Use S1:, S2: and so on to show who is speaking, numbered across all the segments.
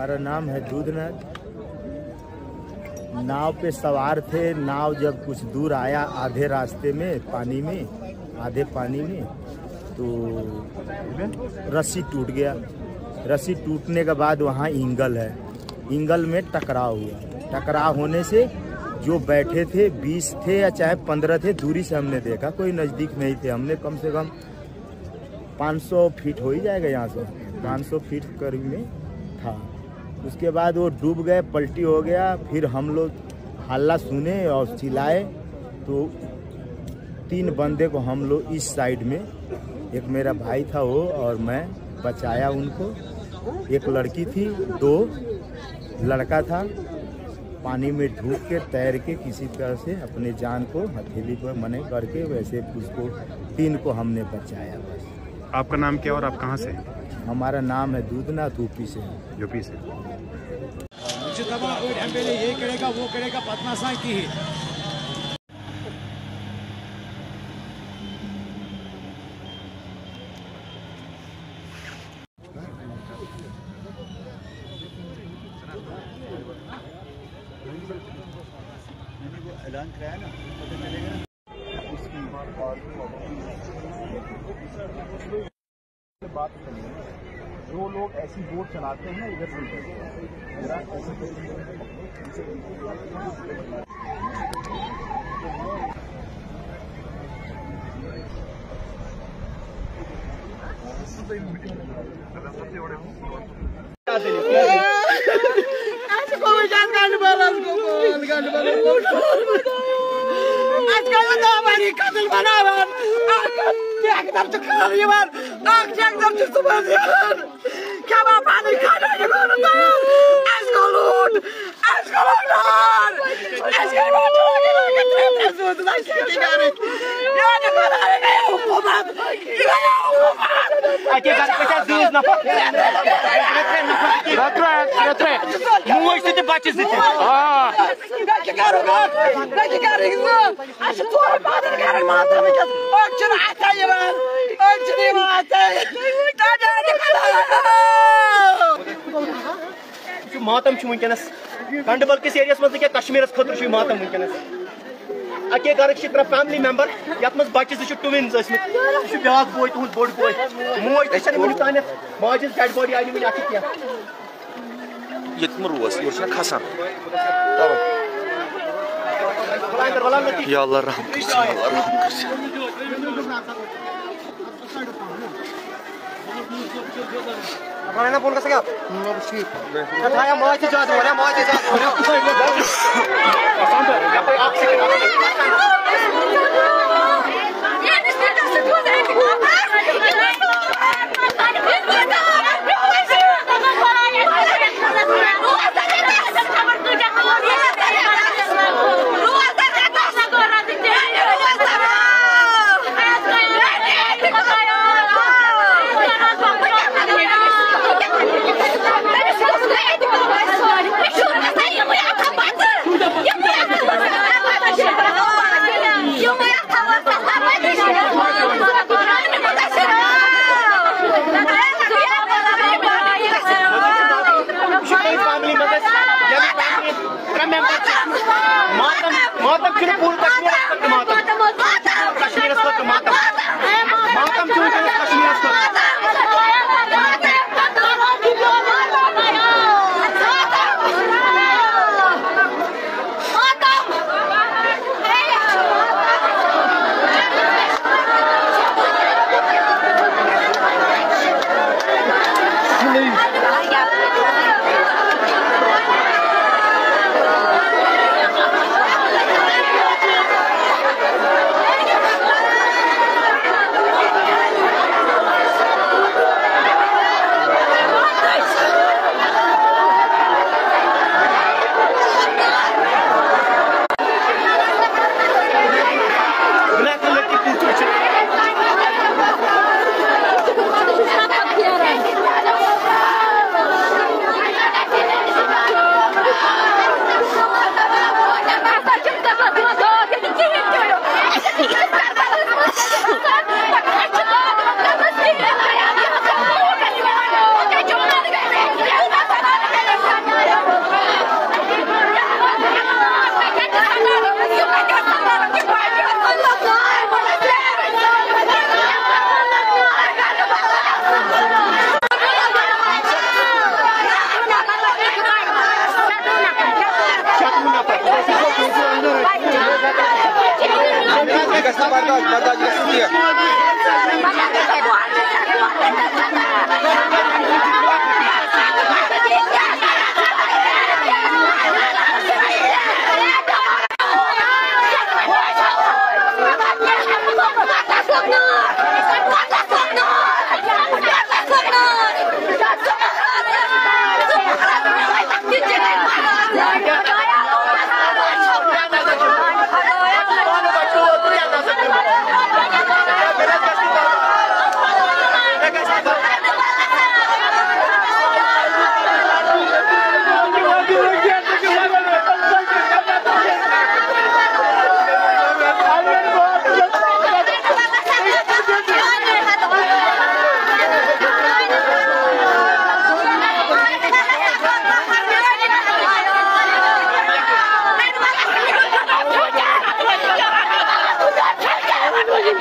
S1: हमारा नाम है दूधनाथ। नाव पे सवार थे। नाव जब कुछ दूर आया आधे रास्ते में, पानी में, आधे पानी में तो रस्सी टूट गया। रस्सी टूटने के बाद वहाँ इंगल है। इंगल में टकराव हुआ। टकराव होने से जो बैठे थे, बीस थे या चाहे पंद्रह थे, दूरी से हमने देखा। कोई नज़दीक नहीं थे हमने। कम से कम 500 फीट हो ही जाएगा यहाँ से। 500 फीट करीब में था। उसके बाद वो डूब गए पलटी हो गया फिर हम लोग हल्ला सुने और चिल्लाए। तो तीन बंदे को हम लोग इस साइड में एक मेरा भाई था वो और मैं बचाया उनको। एक लड़की थी दो लड़का था पानी में ढूक के तैर के किसी तरह से अपने जान को हथेली पर मने करके वैसे उसको तीन को हमने बचाया बस।
S2: आपका नाम क्या और आप कहाँ से हैं?
S1: हमारा नाम है दूधनाथ यूपी से।
S2: यूपी से।
S3: दबा और एमएलए ये करेगा वो करेगा पदमाशा की ही।
S4: ऐलान कराया बात करिए जो लोग ऐसी बोट चलाते हैं इधर से जरा ऐसे
S5: Мой मातम वनस गंडबल किस एरिया मे क्या कश्मीर खुश मातम वनस अके घर त्रे फैमिली मेंबर यथ मे बच्चे जो टूविन्स ऐसे यह ब्या बो तुम बोड़ बो मोज तुन माजि डेड बॉडी आई नी वे क्या ये रोस ये खसान तान माजिस डेड बॉडी आई वन अत क्या
S6: यतम रोज ये खसान
S5: या अल्लाह रहम कर या अल्लाह रहम कर
S6: अपना फ़ोन कैसे क्या
S5: खाया माज ज़्यादा हो रहा माज ज़्यादा हो
S7: Yung mga वहाँ तक फिर तक verdade, verdade, verdade,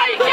S7: fight!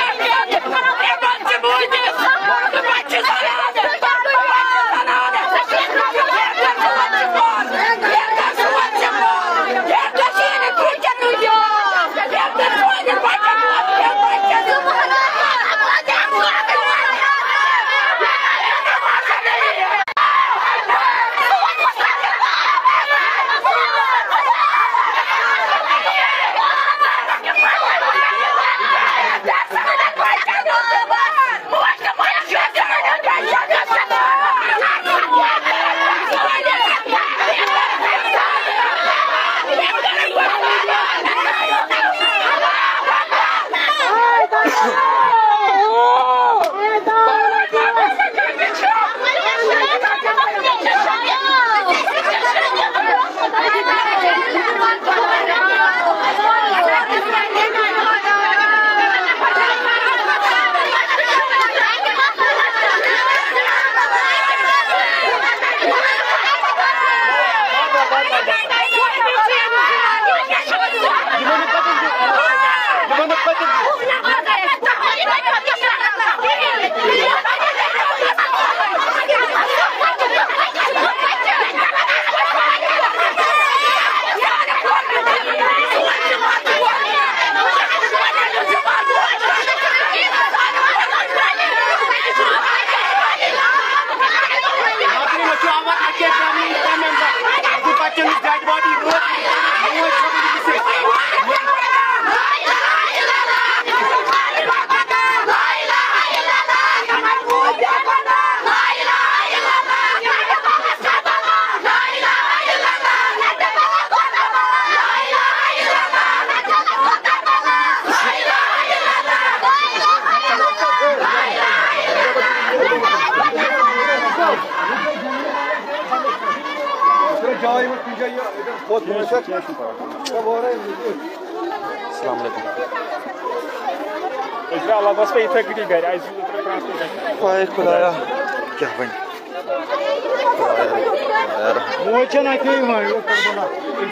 S7: खुदाया क्या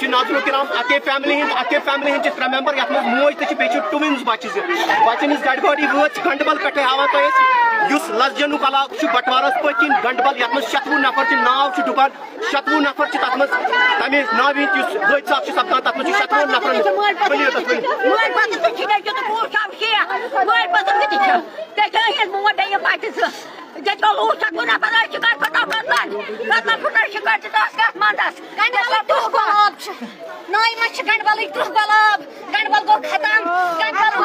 S5: नाजरो किराम अके फैमिली हिंद अके फैमिली हिंद त्रे मज तो बे ट्विन्स बच्चे बच्चन गड़ गाड़ी वत गंडबल पे हावा तो लजन इलाक बटवारस पकिन गंडबल मज शतवु नफर नाव डुबान शतवु नफर तथ तमे नाव हादसा सपदान तथ शतवु नफर
S8: गंडबल तुह गलब गंडबल गो खत्म गंडबल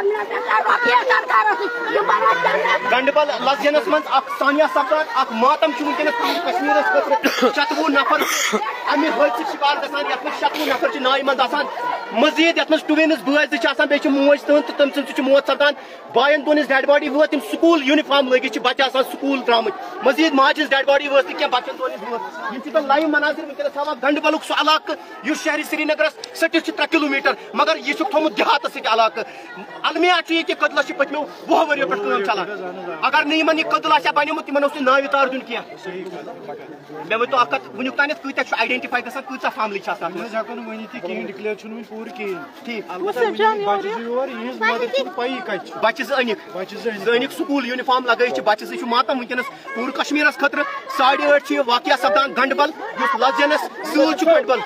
S5: यह वह गंडबल लसजनस मज सानिया सपदान वनकस पूरे कश्मीर खतर शतवु नफर, अमि हादस शिकार गसान ये शतवु नफर नाय मज आसान मजीद ये टुविनस बज बे मोज तहन तो तम सद मौत सपदान बायन दोन डेड बॉडी वो तम स्कूल यूनिफॉर्म लगित बच्चे आसान स्कूल द्राम मजीद माज डेड बॉडी वो क्या बच्चन दोन यम लाइव अलमिया ये कदलस पत्मो वह वरियो पे कम चलान अगर नहीं कदल आ बनमुत तिमन नाव तार दिन कह मे वो अत वनुक तान कत आइडेंटिफाई फैमिली
S9: वन कहें बच्चे
S5: बच्चे अनिक अनिक। स्कूल यूनिफॉर्म लगे बच्चे मातम वनकस पूरे कश्मीर खतर साढ़े आठ वाक़ सपदान गंडबल लजनस सटबल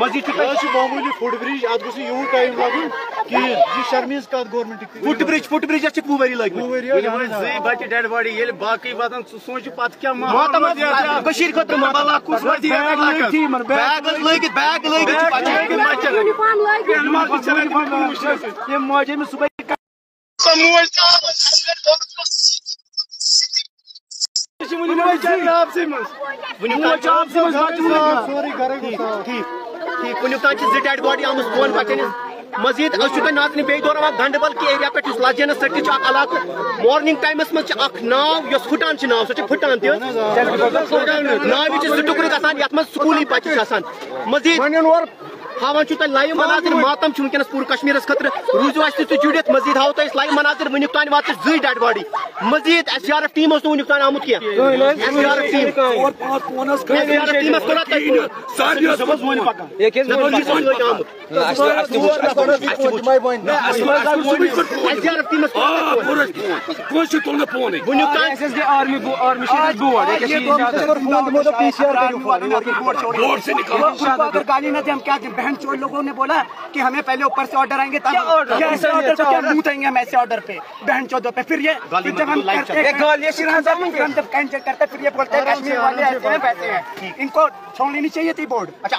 S5: मजीद
S9: मामूली फुट ब्रिज अत गो यूँ टाइम लगन कहें यह शर्मिज कत government
S5: foot bridge foot bridge वह वरी लगे
S9: बच्चे डेड बॉडी ये बाकी वातान सोच पत क्या
S5: मातम खतर बैग लगित बैग
S9: ये मज़े में सुबह
S5: वनुक तान जि डेड बॉडी आम दोन बचन मजीद नाजन बे दौर गंडबल के एरिया पे लजन सटी इलाक मॉर्निंग टाइमस मज नाव फुटान नाव सो फुटान नाव टुकर गसान ये स्कूली बच्चे मजीद हावान तुम लाइव मनाजिर मातम वनकस पूरे कश्मीर खतर रूजो जुड़ित मजीद हाव तुम लाइव मनाजिर वनुक तान वात जि डेड बॉडी मजीद S D R F team वनुक तान आमुत कह
S10: बहन चोर लोगों ने बोला कि हमें पहले ऊपर से ऑर्डर आएँगे तब ऐसे ऑर्डर पे क्या मुँह देंगे हम ऐसे ऑर्डर पे? बहन चौधर पे फिर ये फिर जब हम करते हैं हम जब कैंसिल करते फिर ये बोलते हैं कश्मीर वाले ऐसे हैं वैसे हैं। इनको छोड़ लेनी चाहिए थी बोर्ड अच्छा